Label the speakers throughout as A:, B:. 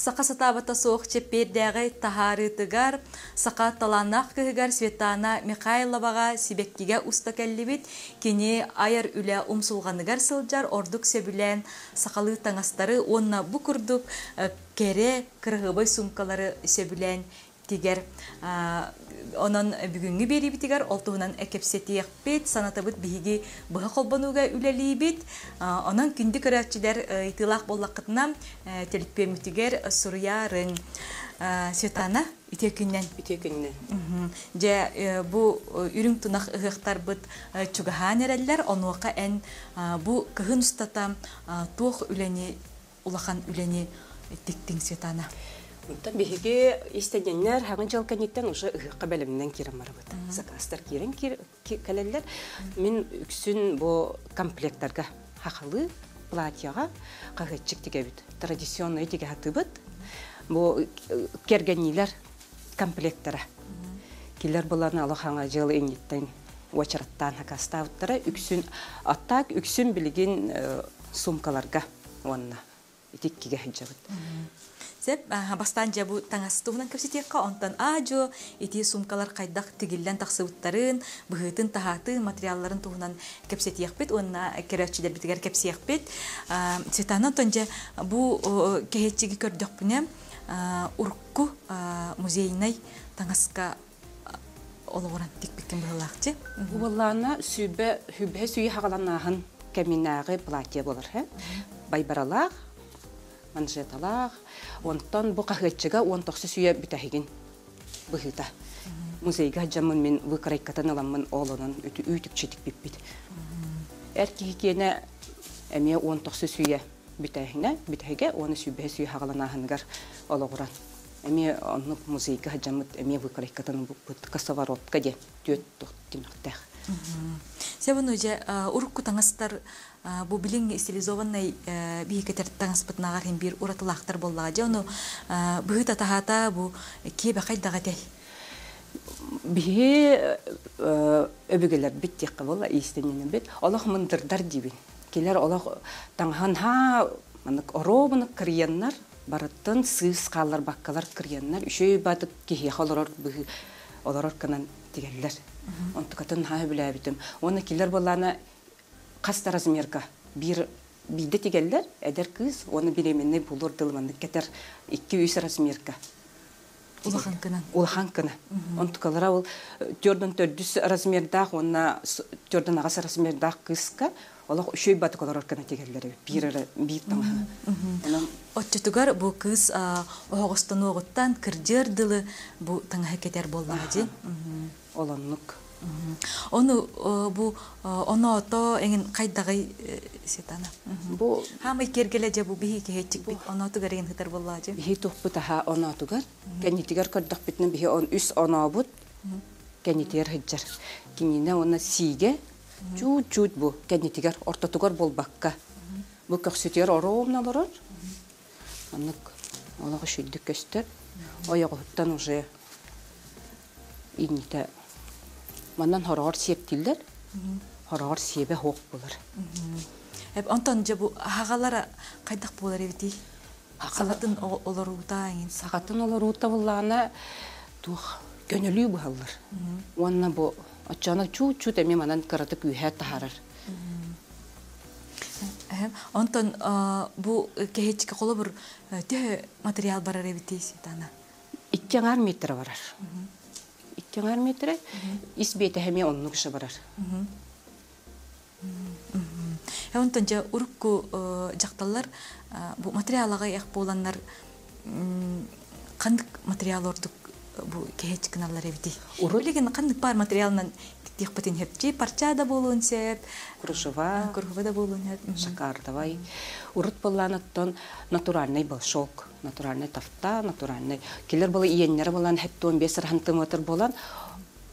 A: сақа сатабата соқ чеппердәғі тахарытыгар, сақа таланақ кыгар Светана Михайловаға сибеккиге уста кәллибит, кене айар үлә умсулғаныгар сылжар ордук сөбілән сақалы таңастары онна бұ күрдік кере кырғыбай сумкалары сөбілән тигер онон бүгүнгү берибитигер олтуунан экепсетиякпит санатабыт биһиги быһа холбонууга үлелиибит онон күндү көрөчүлер ытылаах боллакытына телиппемитигер суруярың светана ите күннен
B: ите күннен
A: же бу үрүң тунах ыгыктар быт чугахан эреллер онуока эн бу кыһын устата туох үлени улахан үлени тиктиң светана.
B: Онтан биһиги истеденнер хагын жалканиттен уже ыгыкка белемнен кирен барабыт. Заказтар кирен калеллер. Мен үксүн бу комплектарга хакылы платьяга кагытчык тигебит. Традиционный тиге хатыбыт. Бу кергенилер комплекттара. Килер буларны алахаңа жыл эңиттен очраттан хакастауттара үксүн аттак үксүн билген сумкаларга онна итиккиге хиджабыт.
A: Сеп бастан жабу таңастуһунан көпсетекка онтан ажо ити сумкалар кайдак тигиллен тахсыбыттарын быһытын тахатын материалларын туһунан кепсетиякпит онна керечилер битигер кепсиякпит светана тонже бу кехетчиги көрдөкпүне уркку музейнай таңаска ологоран тикпиктен быһылаакчы
B: Буллана сүбе хүбе сүйе хагаланаһын кеминагы платье болар, хэ? Манжеталах, онтон бу кахытчыга он токсы сүйе бүтәһигин быһыта. Музейга жамын мен выкарайкатын аламмын олонун үтү үтүк четик биппит. Эрки кене эме он токсы сүйе бүтәһине, бүтәһиге оны сүбе сүйе хагаланаһынгар ологуран. Эме онны музейга жамыт эме выкарайкатын буппут касоворотка де төт тоқтимактах.
A: Себен уже урукку таңастар бу билин стилизованный бихикетер таңаспыт нагар хем бир уратылактар боллага же ону быһыта тахата бу кебе кайдага тел
B: Бихи өбүгелер бит текка болла истенен бит. Аллах мындырдар дибин. Келер Аллах таңхан ха оробуны кырыяннар бараттан сыз каллар баккалар кырыяннар үшөй бадык кихи холорор олорор канан тигеллер. Онтукатын ха билебитим. Оны келер болланы каста размерка. Бир биде тигеллер, эдер кыз, оны биременне булур дылманды кетер 200 размерка.
A: улахан кынан
B: Улахан кына. Онтукалара төрдөн төрдүс размердах, онна төрдөн агас размердах кыска, олох үшөй кына
A: бу кыз оогостон оогуттан кырдьыр дылы бу таңа кетер же
B: олоннук.
A: Ону бу оното эңин кайдагы сетана.
B: Бу
A: Хамы кергеле же бу бихи кехетчик бит оноту гареген хытар болла же.
B: бихи тухпут аха онатугар. Кенитигер көрдөх битне бихи он үс онабут. Кенитигер хыджар. Кинине оны сиге чуть-чуть бу кенитигер ортотугар болбакка. Бу көксүтер оромналарар. Анык олага шүддүк көстөр. Оягыттан уже ините манан хороор септилдер. Хороор себе хоқ булар.
A: Эп онтон же бу хагалара кайдак болар эбити. Салатын олорута эңин.
B: Сагатын олар ута буллана тух көнөлүү булар. Онна бу очана чуть-чуть эми манан караты күйһә тахарар.
A: Онтон бу кехетчикке коло бир тө материал барар эбити сетана.
B: Иккеңар метр барар. Иккеңар метр ис бете хеме оннук шы барар.
A: Э онтон же урукку жакталар бу материалага як боланнар кандык материал ордук бу кехетчикналар эбити. Урулеген кандык бар материалынан тихпатин хепчи парча да болуун сеп,
B: Кружева,
A: кургува да болуун хеп.
B: шакар давай. Урут болланаттан натуральный был шок, натуральный тафта, натуральный. Келер болы иеннер болан хепті 15 сантиметр болан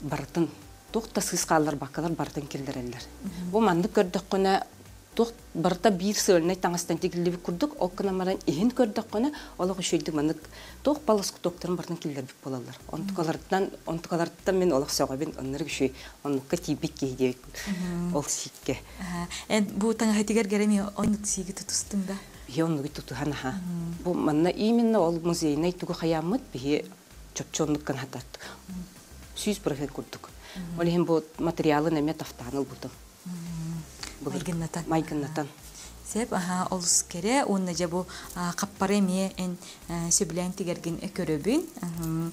B: бартын тухта сыскалар бакалар бартын келдерелер. Бу мандык көрдік көне тух барта бир сылны таңастан тигилиби курдук окна маран ихин көрдік көне олог шүйдү мандык тух балыс докторын бартын келдер бик болалар. Онтукалардан мен олог сога бен оннар күшүй оннукка тибик кейде ол сикке.
A: Эн бу таңа хетигер кереми онут сиги тутустун да.
B: Оннугу тутухан аха бу манна именно ол музейный тугу хаяммыт бие чопчонлук кан хатат. Сүйс бұрахет курдук. Ол хем бу материалы неме тафтаныл бутум
A: Майгыннатан.
B: майгыннатан.
A: Сеп, аха, олус кере, онна жа бу каппары ме эн сөбілән тигерген көрөбүн.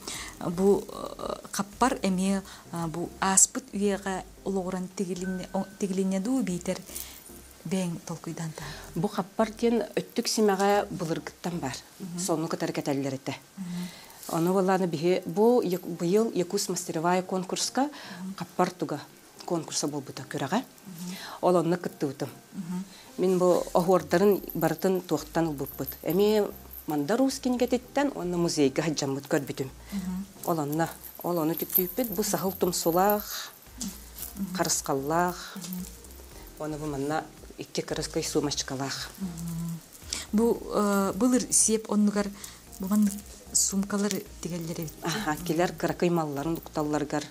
A: Бу а, каппар эме бу аспыт үйеға олоғыран тигилине ду бейтер бәң толкуйдан та.
B: бу хаппар тен өттүк симага булыргыттан бар сону кытар кетеллерите Оны боланы бихи бу быйыл Якус мастеровая конкурска каппар туга конкурса болбута көрага. Ол онны кыттыбытым. Мен бу охуордарын барытын туохтан убуппут. Эми манда русскин кететтен онны музейге хаджаммыт көрбүтүм. Ол онна ол оны түктүйппет бу сахыл тумсулах, карыскаллах. Оны бу манна икки карыскай сумачкалах.
A: Бу а, былыр сеп оннугар буган сумкалар тигеллери.
B: Аха, келер кыракай малларын укталларгар.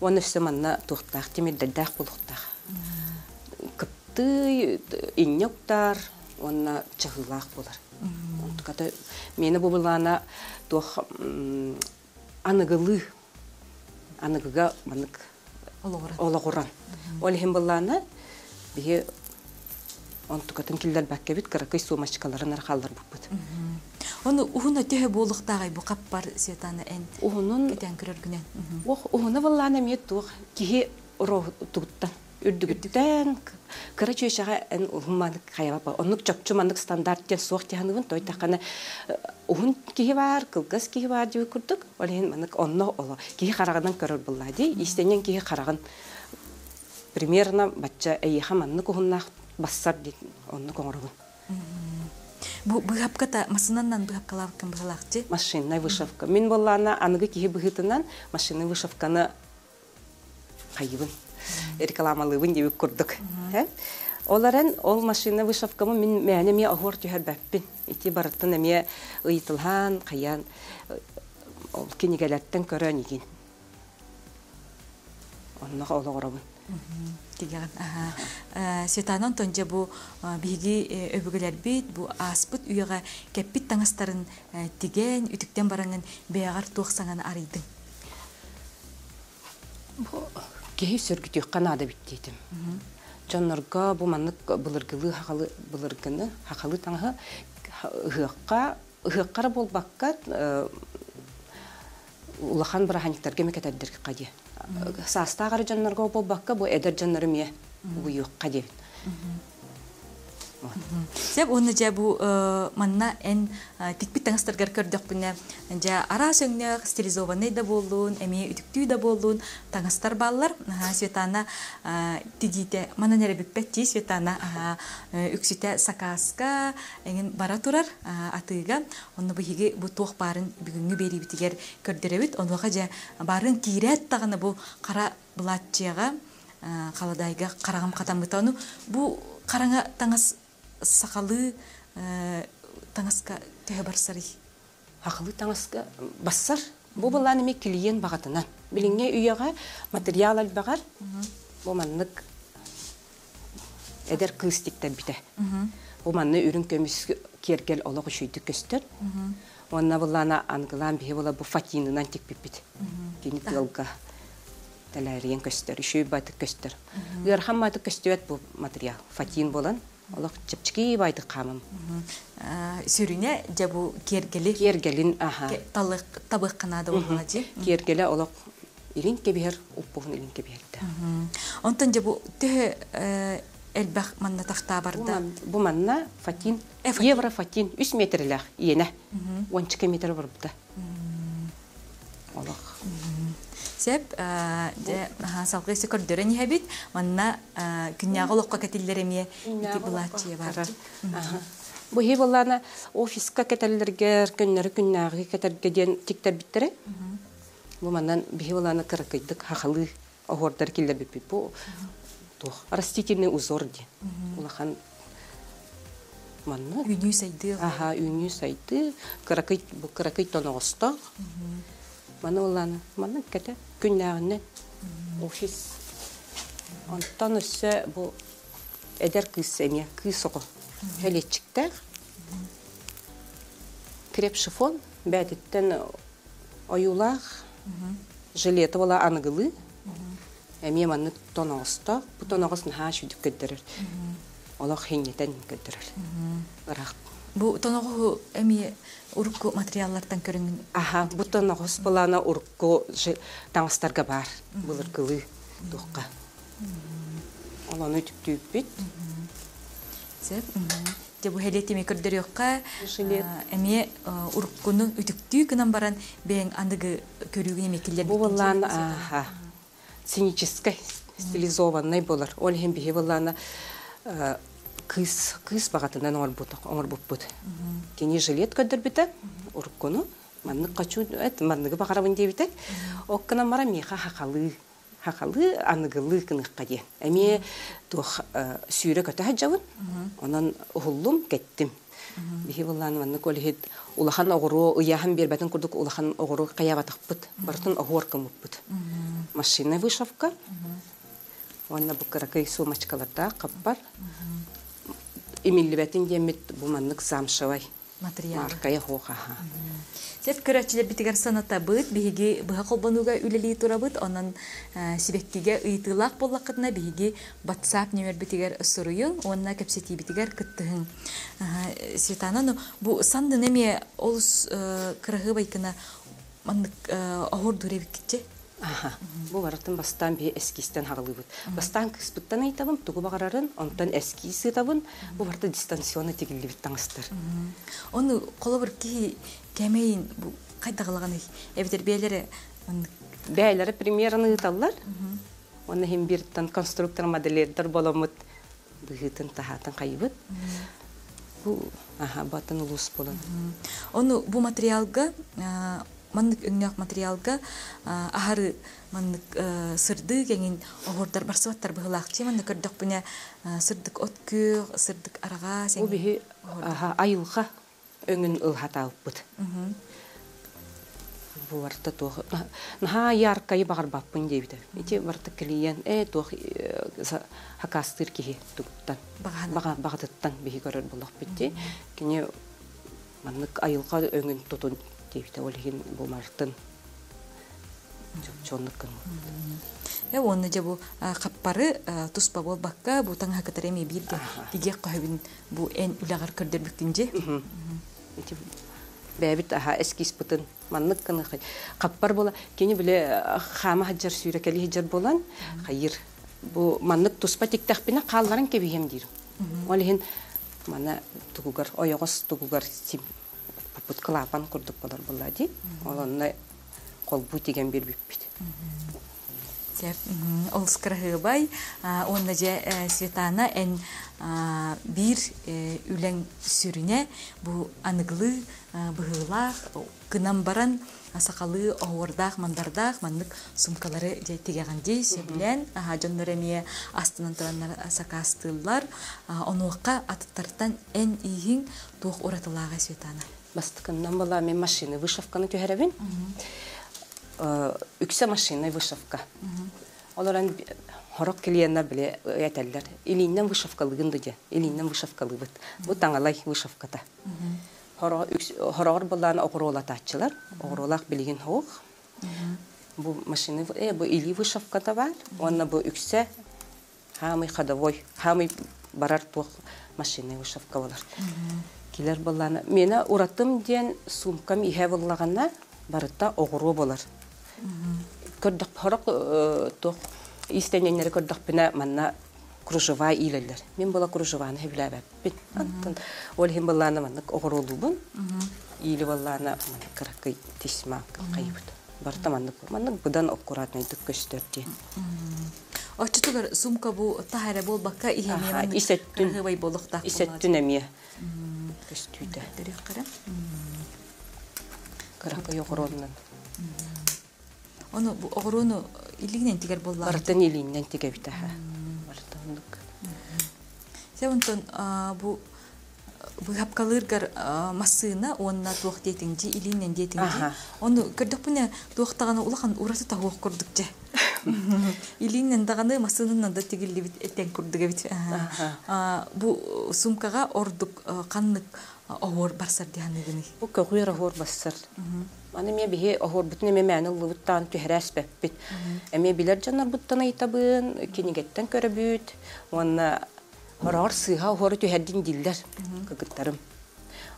B: Оны өсө манна тухтах, темирдәддәх булуктах. Кыпты иннёктар, онна чыгылах булар. Онтуката мені бу булана тух аныгылы аныгыга манык
A: Олоғыран.
B: олагуран. Ол хем булана бие онтукатын киллер бәккә бит кыракай сумачкаларын архаллар буппут.
A: Оны уһуна төһө болуктагай бу каппар сетаны эн
B: Уһунун
A: кетен көрөргүнен.
B: Ох, уһуна валлана мет тух киһи оро туттан үрдүгүттен кырачы шага эн уһуман кайба оннук чокчу мандык стандарттен суох тяханыбын той такана уһун киһи бар кылгас киһи бар дип курдук олен манык онно оло. Киһи карагандан көрөр булла ди истенен киһи караган примерно бачча эйха маннык уһуннах бассар ди онну коңорогун
A: быхапката масынаннан быхапкалавкын быхалакчы.
B: машинная вышивка. Мин боллана аныгы киһи быһытынан машинная вышивканы хайыбын. Рекламалыбын деп курдук. Э? Оларан ол машина вышивкамы мин мәне ме ахор төһәр бәппин. Ити барытын эме ыйтылхан, каян ол кинигеләттен көрән иген. Онна олоғырабын.
A: Аха. Светанон тонҗа бу а, биги өбүгеләр бит, бу аспыт үйгә кәппит таңастарын э, тиген, үтүктән баранган бәягар туаксаңан арыйдың.
B: Кеһи сөргүтү канада биттейтим. Жоннорга бу маннык былыргылы хакалы былыргыны хакалы таңы хыакка хыаккара болбакка э, улахан бараханиктарга мекетеддер кади. Састагар жоннорга болбакка бу эдер жоннору ме бу юкка дебит.
A: Сәп оны жа бу э, манна эн э, тикпит таңастаргар көрдөх бүнә. Жа ара сөңнәк стилизованный да болуын, эме үтүктүү да болуын таңастар баллар. Светана э, тидите мана нере биппет ти Светана аха, э, үксүтә сакаска эген бара турар атыга. Онны бу хиги бу туох барын бүгүнгү бери битигер көрдөрөбүт. Онуга жа барын кирәт тагыны бу кара блатчыга каладайга карагам катамытану бу караңа таңас сакалы э, таңаска төһө барсары.
B: Хакылы таңаска бассар. Бу булан эме клиент багатынан. Билиңе үйөгө материал албагар. Бу маннык эдер кыстыктан бите. Бу манны үрүн көмүс кергел олог үшүйдү көстөр. Онна булана ангылан бие була бу фатинынан тик бипит. Кини тылга. Таларыен көстөр, үшүй баты көстөр. Гыр хамматы көстөт бу материал. Фатин болан. Олог чыпчыки байды камым.
A: Э, Сүрүнә жа бу кергели
B: Кергелин, аха.
A: талык табык канады болмала жи.
B: Кергеле олог ирин кебер, уппугун ирин кеберді.
A: Онтон жа бу төһө э, элбах манна тахта барда.
B: Бу манна фатин,
A: Э, фатин.
B: евро фатин, 3 метрлях иене. 12 метр барбыта. Олог.
A: Сеп э, салгы көрдөрөн хабит манна э, күннягы локка кетиллереме ити булачы бар.
B: Аха. Бу хи боллана офиска кетеллергер, көннәре күннәгы кетергеден тиктер биттере. Бу маннан бихи боллана кыракайдык хахалы огордар киллер биппит. Бу тух растительный узор ди. Улахан манна
A: Үнү сайды.
B: Аха, үйні сайды, кыракай, бұл кыракай тоноғыста. Мана оланы, мана кәті күннәғінен офис. Онтан өсі бұл әдер кыз әме, кыз оғы. Хәлетчіктер, креп шифон бәтиттен оюлах жилеты бола аныгылы. Эми манны тоногосто бу тоногос наха шүдүк көддөрөр олох хеңнетен көддөрөр ырак
A: Бу тоногу эми урукку материаллардан көрүнгүн.
B: аха бу тоногос болана урукку таңыстарга бар. Булыр кылы тухка олону түптүүппит
A: Сеп. Те бу хелетими көрдөрөкка
B: Жилет.
A: эми уруккуну үтүктүү кынан баран бең андыгы көрүүгүн эмекиллер.
B: бу болан аха сценической стилизованный болар ол хем бихи болана кыз кыз багатынан оңор бут оңор буппут кини жилет көдөрбүтэ уруккуну манны качу эт манныгы багарабын дебитек оккана мара миха хакалы хакалы аныгылы кыныхка ден эми тух сүйрө көтө хаджабын онан ухуллум кеттим бихи буллан манны колхит улахан огуру уяхан бербетин курдук улахан огуру каябатакпыт бартын огуор кымыппыт машина вышивка онна бу каракай сумачкаларда каппар. Имиллибетин демит бу маннык замшавай
A: материал.
B: маркая хоха
A: Сеп көрәчилер битигер саната быт, биһиги быһа колбануга үлели турабыт, онан э, сибеккиге ыйтылак боллакытына биһиги WhatsApp номер битигер суруйын, онна кепсети битигер кыттыһын. Э, Светана, ну бу санды неме олус э, кырыгы байкына мандык огор дуребик китче.
B: Аха. Бу баратын бастан бе эскистен хагылыбыт. Бастан кыспыттан айтабын, тугу багарарын, онтан эски сытабын, бу барта дистанционный тигилибит таңыстыр.
A: Оны колобыр ки кемейин бу кайдагылаган эбитер биелери мандык
B: Бәйләре примерны ыталлар. Оны хем бирттан конструктор модельдер боламыт. Быгытын тахатын кайбыт. Бу аха батын улус болан.
A: Оны бу материалга а, маннык өңнөк материалга ахары маннык а, сырды кеңин огордар барсыбаттар быһылаакчы маннык көрдөх бүне а, сырдык откү сырдык арага
B: Бу
A: сеңин
B: бихи аха айылха өңүн ылхатабыт. Бу барта тох. Наха яркай багар баппын дебит. Ити барта клиен э тох хакастыр ки туктан.
A: Баганы.
B: Бага багатыттан бихи көрөр булак битти. Кине маннык айылга өңүн тутун дебит. Ол хин бу мартын. Чоннукын.
A: э оны же бу каппары а, туспа бол бакка бу таң хакатар эми бир де диге бу эн улагар көрдөрбүккүнже
B: Ити бәбит аха эскис бутын маннык кыны. Каппар бола кени биле хама хаджар сүйрекели хаджар болан хайыр. Бу маннык туспа тиктах бина калларын кебием дир. Ол хин мана тугугар оягос тугугар сим пупут клапан курдук болар була ди. Олонна колбу тиген бир биппит.
A: Сеп, ол скрахыбай, онна же э, Светана эн бир э, үлең сүрүнә бу аныглы быһылах кынам баран сакалы оордах мандардах маннык сумкалары ди себилен аха жоннор эмие астынан онуакка аттартан эн иһиң туох уратылага Светана.
B: Бастыкыннан бола мен машина вышивканы төһәрәбин. Үксә машина вышивка. Оларан хорок килиянна биле әтәлләр. Илиннән вышивкалыгын дия. Илиннән вышивкалыбыт. Бу таңалай вышивката. Хоро хорор булдан огыролатачылар. Огыролак билген хок. Бу машина э бу или вышивката бар. Онна бу үксә хамый ходовой, хамый барар тух машина вышивка болар. Килер булланы. Мені уратым ден сумкам ихе буллаганна барытта огыру болар. Көрдік хорок тух истененнер көрдік бина манна кружева илелер. Мен була кружеваны хебләбәп. Бит антын ол хем булланы манна огырулубун. Или булланы манна каракай тисма кайбыт. Барта манна манна будан аккуратный дик көстөрдү.
A: Очтугар сумка бу тахара бол бакка
B: Аха,
A: иһеме
B: исеттүн. Исеттүн эмие. Көстүдө.
A: Дөреккара.
B: Каракай огырулунан.
A: Оны бу огоруну илигнен тигер болла.
B: Бартын илиннен тиге битаха. Бартынлык.
A: Севонтон бу хапкалыргар массына онна туох детинжи илинен. Оны көрдөк буне туохтаганы улахан ураты тагуох курдук же. Илинен даганы массынын да тигилли бит этен курдуга бит.
B: Аха.
A: А, Бу сумкага ордук каннык оғор барсар дияныгыны.
B: Бу көгүр ахор бассар. Аны ме бихе ахор бутын эме мәне лыбыттан түһәрәс бит. Эме билер жаннар буттан айтабын, кинигеттен көрөбүт. Онна хорор сыга ахор түһәрдин диллер кыгыттарым.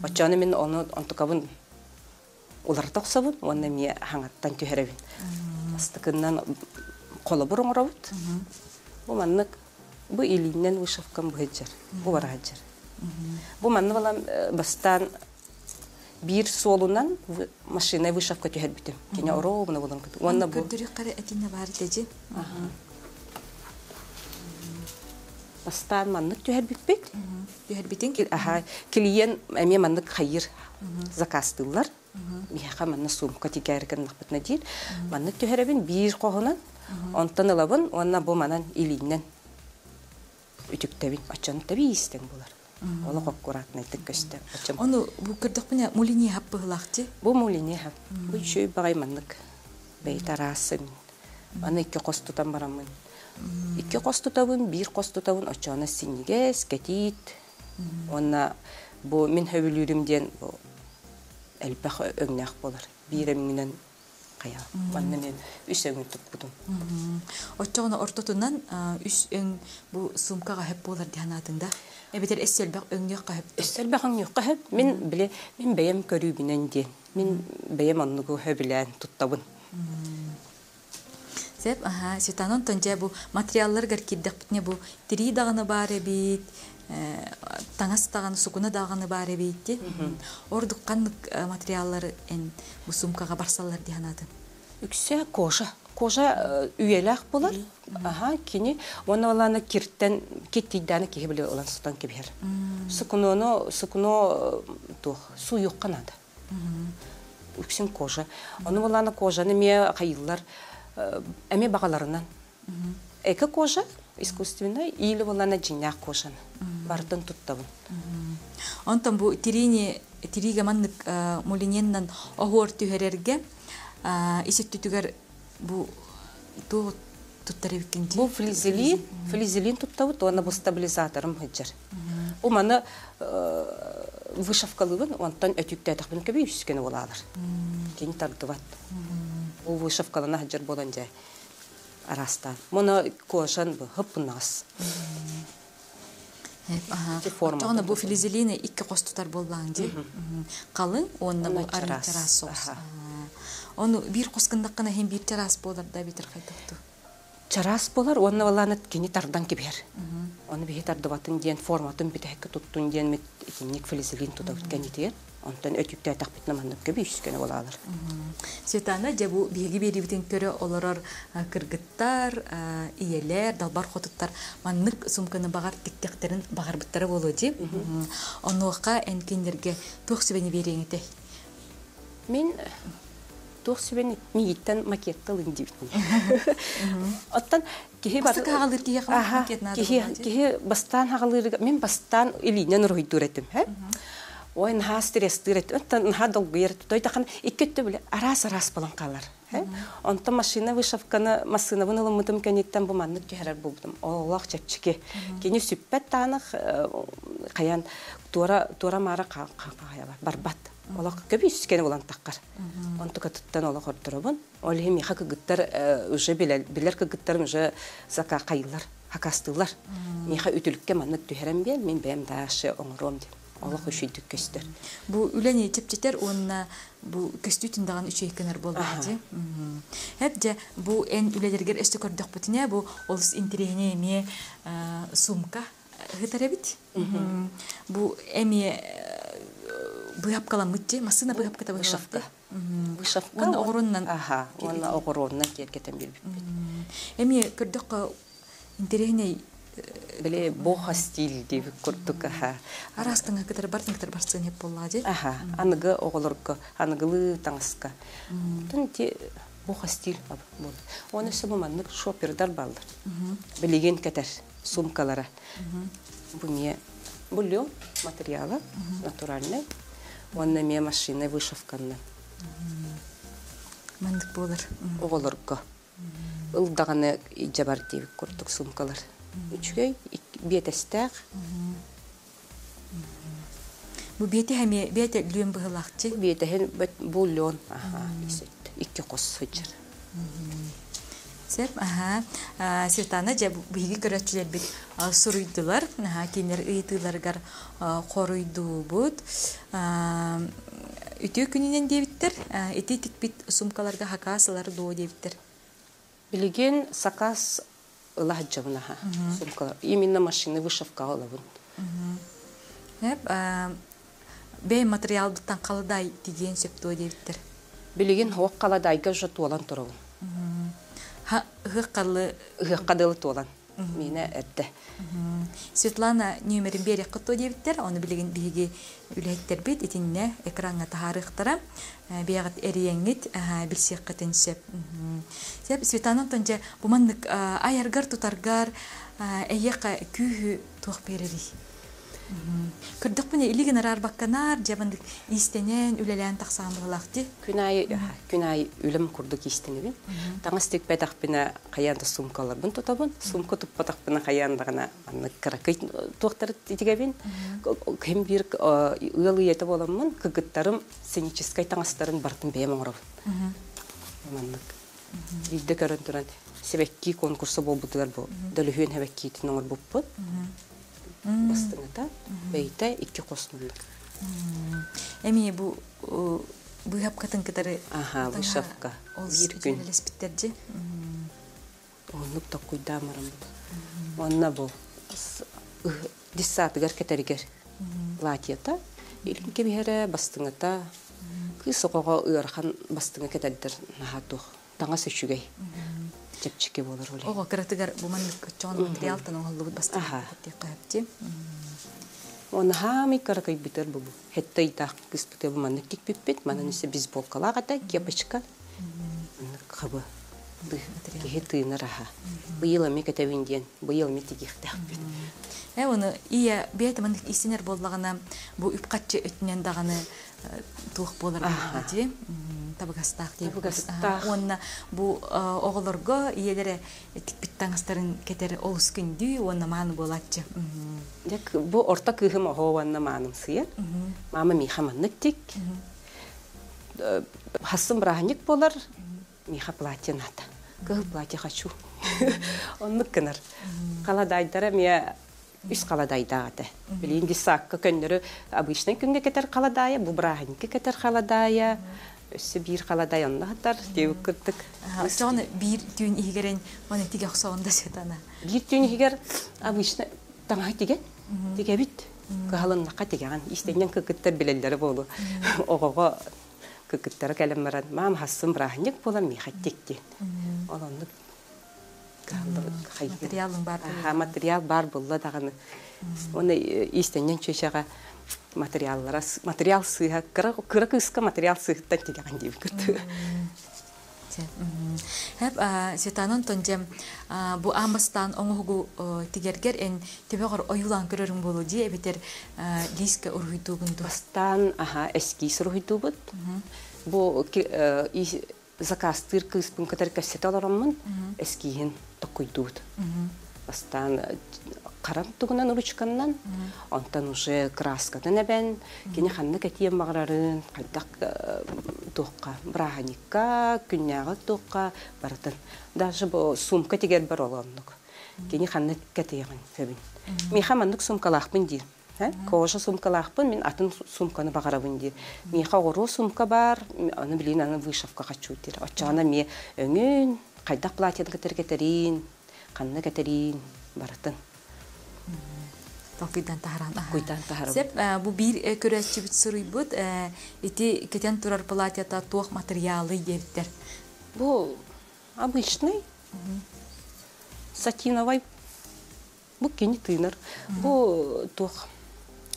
B: Очаны мен оны онтукабын улар токсабын, онна ме хаңаттан түһәрәбин. Астыкыннан колы буруңрабыт. Бу маннык бу илиннен вышавкан быжар. Бу бараджар. Бу манны балам э, бастан бир солунан машина вышавка түһәр битем. Кине ровно булам. Онна бу
A: Көрдүрүк кара этине бар деди.
B: бастан маннык түһәр бит.
A: Юһер битин
B: Кил- Аха, клиент эме маннык хайыр закастылар. Миха манна сумка тигәргән нахбытна дир. Маннык түһәрәбин бир когынан, онтан алабын, онна бу манан илиннен үтүктәбин, ачан таби истен булар. Ола коккуратна тиккәстә. Ачан
A: Ону бу көрдүк менә мулини хаппыгылакчы.
B: Бу мулине һәм. Бу шөй багай маннык. Бей тарасын. Аны ике кос тутан барамын. Ике кос тутабын, бир кос тутабын, очаны синигес, кетит. Онна бу мин хөбүлүрүмден бу элбэх өңнәк булар. Бирем менен кая. Мен үс өңү туппудум.
A: Оччоғына ортотунан үс өң бу сумкаға хеп болар диянатында. Эбетер эсселбек өңнөк
B: бахан юкка һәп. Мин биле, ден. Бәям анныгы хөбүлән туттабын.
A: Сеп, аха, сетанон тонжа бу материаллар гар киддек бу тири даганы бар бит, таңас даганы, сукуна даганы бар бит. Ордук каннык материаллар эн бу сумкаға барсалар диянады.
B: Үксе кожа. Кожа үйеләк булар. Аха, кини оны оланы кирттен кеттидәне киһи биле олан сутан кебер. Сукуноно, сукуно то су юк канада. Үксен кожа. Оны оланы кожаны ме кайыллар эме багаларынан. Эке кожа искусственно или оланы жиняк кожаны. Бартын туттабын.
A: Онтон бу тирини тириге маннык мулиненнан охуор түһәрерге исеттүтүгер бу ту туттарыбыккен
B: Бу флизелин, флизелин туттабыт, оны бу стабилизаторым хыджар. У маны вышавкалыбын, онтан өтүктә тахбын кеби үскене булалар. Кин тардыват. Бу вышавкалына хыджар болан жай. Арастан. Моны кошан хыпнас.
A: Тоғына бу филизелина икки қостутар боллаң ди. Қалың, бу
B: Онна
A: арын терас соғыс.
B: аха.
A: Оны бир қосқындаққына хем бир терас болар да битер қайтықты.
B: Чарас болар, оны валаны кини тардан кебер. Оны бихи тардыватын диен форматын битәккә туттун диен мит икинник флизелин тута үткән Онтан өтүктә тахбытна манны кеби үскене булалар.
A: Светана же бу биги бери битен көрө олорор кыргыттар, а, иелер, далбар хотуттар маннык сумканы багар тиктектерин багар биттары болу ди. Онука энкендерге тух сибени береңите.
B: Мен тух сибен мииттен макетты линдибит. Оттан кихи
A: макет
B: бастан хагалыр мен бастан илинен? Ой, на стресс тирет. Оттан на долгыр той тахан иккетте биле арас арас балан калар. Онтан машина вышавканы машина вны ламытым кенеттен бу манны кехерер булдым. Аллах чепчике. Кени сүппет танах каян тура тура мара ка кая бар. Барбат. Олақ көбі үскені болан таққар. Онты катыттан олақ ордырабын. Олі меха кыгыттар уже билер кыгыттарын уже зака қайылар, хакастылар. Меха үтілікке маннык түхерем бен, мен бәм дашы оңыром деп. Олақ үшүйдік көстер.
A: Бу үләне чепчетер онна бу көстүтүн даган үчөйкенер болду ди. Хеп же бу эн үлелергер эсте көрдүк бутине бу олус интерене ме а, сумка хытарабит. Бу эми быяп каламытти, масына быяп ката
B: Вышавка. Вышавка.
A: Оны оғыруннан
B: Аха, оны кергетен Біле боха стиль деп күрдік. Аха.
A: арастыңа кытар бартың кытар барсын хеп болла ди.
B: Аха, аныгы оғылырғы, аныгылы таңысқа. Тын те боха стиль болды. Оны сөбі маннык шопердар балдар. Білеген кәтер сумкалары. Бұл не? Бұл лен материалы, натуральный. Оны ме машина вышивканны.
A: Мандык болар.
B: Оғылырғы. Илдағаны жабар деп күрдік сумкалар. Үчгөй бетестәк.
A: Бу бети хами бети лүн быһылахчы.
B: Биетехен бульон. Аха. Икки кос хыжыр.
A: Сеп, аха. А, Светлана же биги көрөчүлөр бит а, суруйдулар. Аха, кинер ыйтыларгар коруйду бут. Үтүү күнүнен дебиттер, эти тикбит сумкаларга хакасылар доо дебиттер.
B: Билеген сакас ылахджабынаха. Сумкалар. Именно машины вышивка алабын.
A: Хеп, а, бей материал буттан калыдай деген сөп доо дебиттер.
B: Билеген хоқ қаладайга.
A: Ха, хык каллы
B: Үхек қадылы туалан. Мені әрді.
A: Светлана нөмерин бере кытто дебиттер, оны билеген биги үлеттер бит итинне экранга тахарыктара биягат эриеңит билсек кытын сеп. Сеп Светлана тонже буманнык аяргар тутаргар эйека күйү тух берери. Кырдык міне илиген арар бакканар, жабандык истенен үлелен тақсан бұлақты.
B: Күнай күнай үлім курдук истенебин. Таңыз тек бәдақ бина қаянда сумкаларбын тотабын. Сумка туппатақ бина қаянда ғана анны каракай тоқтар тигебин. Кем бир ылы еті боламын, кыгыттарым сценическай таңастарын бартын бәйім оңырабын. Маннык. Үйді көрін тұран. Себекки конкурсы болбутугар бұл. Дөлүхүйін хебекки тін оңыр бұппыт. Бастыңыта, бәйті икки қосмындық.
A: Эми бу быхап катын кытары
B: Аха, вышивка.
A: Ол
B: Бир күн.
A: леспиттерди.
B: Онлук та куйдамырым. Онна бұл. Диссатыгар кетеригер. Платьета. Илин кебиһере бастыңыта. Кыз соқоға ыархан бастыңа кетердер нахатух. Таңа сөчүгей. Чепчике болар оле.
A: Ого кыратыгар бу маннык чоң материал тан оңоллугут бастык
B: Аха.
A: кыпти.
B: Оны хами каракай битер бу. Хеттай та кыз бите бу манны тик пиппет, манны несе біз болкалағата, кепочка. Манны қабы. Кеге тыйны раха. Быйыл эме кетевинден, быйыл ме тигихтак бит.
A: Э оны ия бет маннык исенер боллагана бу үпкатчы өтүнен даганы тух болар
B: Аха.
A: Ди. Табыгастак деп.
B: Табыгастак.
A: Онна бу оголорго иелере таңыстарын кетер олус күндү, онна мааны болатчы.
B: Дек бу орта кыхым охованна маным сыя. Мама миха маннык тик. Хассым браханик болар. Миха платье ната. Кыл платье хочу. Оннук кынар. Каладайдара мия үс каладайдааты. Билин дисакка көннөрү обычный күнгө кетер каладая, бу браханикке кетер каладая. Өссө бир каладай оннахтар деп кырдык.
A: Жоны бир түн игерен оны тиге оксогонда сетана.
B: Бир түн егер обычно таңа тиген. Тиге бит. Кахалыннакка тигеген. Истенен кыгыттар билелдери болу. Огого кыгыттары кәлем баран. Мам хассым браханик болам ми хаттекти. Олонны
A: Материалың бар.
B: Материал бар булла даганы. Оны истенен чөшәгә материаллара, материал сыйга, кыра кыра кыска материал сыйгыттан тигеген дип кырды.
A: Хәп Светанон тонжем бу амастан оңугу тигергер эн тебегор оюлан көрөрүң болу ди эбетер лиска ургуйтугунду.
B: Бастан, аха, эскиз рухитубут. Бу э, заказ тыркыз пун катар кассета алараммын, эскиин токуйдут. Бастан карам тугунан ручканнан, онтан уже краскатын эбен, кини ханны катием баграрын, кайдак э, туққа, браханикка, күнняга туққа баратын. Даже бу сумка тигер бар олоннук. Кини ханны катием фебин. Миха маннык сумкалахпын дир. Кожа сумкалахпын, мен атын сумканы багарабын дир. Миха ору сумка бар, аны билин аны вышивка хочу дир. Очана ми өңүн, кайдак платьяны кетер кетерин, канны кетерин баратын.
A: Токуйдан тахаран.
B: Куйдан тахаран.
A: Сеп бу бир көрөчү бит суруйбут ити кетен турар платьята туох материалы дептер.
B: Бу обычный, сатиновый, бу кини тыйнар. Бу тух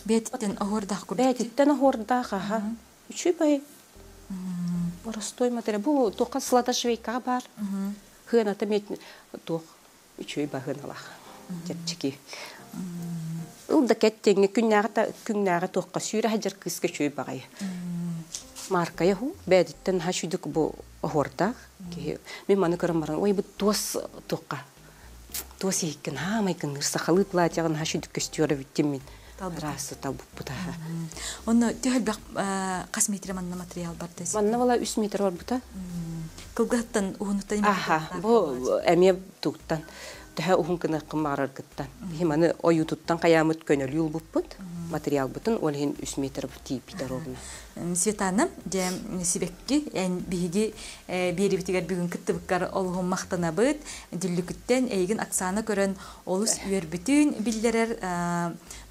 A: Беттен огордах курдук.
B: бәдиттен хордах, аха. Бай. Простой материал. Бу туха слада швейка бар. Хыната мет тух. Үчүй бай хыналах. Жепчики. Улда кеттеңе күннәгә күннәгә тухка сүйрә хаҗыр кыска чөй багай. Марка яху бәдиттен хашудык бу хордах. Мен маны көрәм Ой бу тос тухка. Тос иккен ха майкын сахалы платягын хашудык көстөрө биттим мен. Расы талбыппыта
A: Онно төһөлбәк кас метр манна материал бар дәс.
B: манна бала үс метр орбута
A: Кылгаттан уһунуттан
B: аха бу эме туттан төһө ухун кына кымарар кыттан химаны оютуттан каямыт көнөл юлбуппут материал бутун ол хин метр тип питаровна
A: Светана де сибекки эн биһиги бери битигер бүгүн кыттыбыккар олуһун мактанабыт дүллүкүттен эйгин аксана көрөн олус үер бүтүн биллерер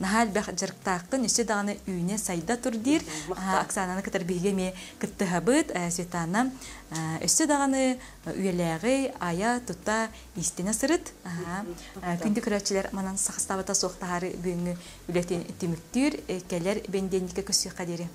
A: нахал бах жарктаактын үсү даганы үйне сайда турдир аксананы кытар биһиге ме кыттыхабыт Светана өссө даганы үйелээги ая тута истине сырыт. Күндү көрөчүлер манан сахастабата суохтаары бүгүнгү үлетин түмүктүр келер бенденнике көсү кадери